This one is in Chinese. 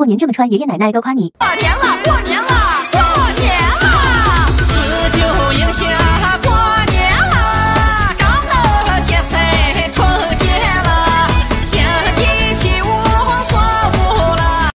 过年这么穿爷爷奶奶都夸你。过年了过